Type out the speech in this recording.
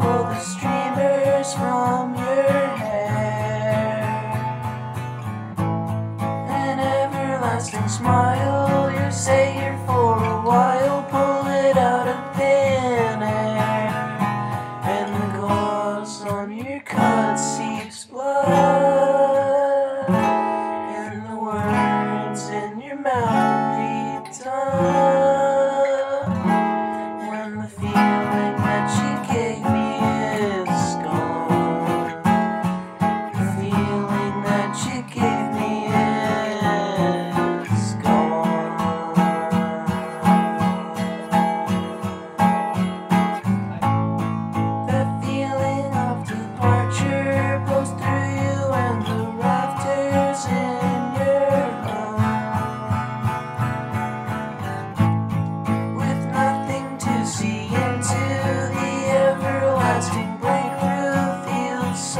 pull the streamers from your hair. An everlasting smile.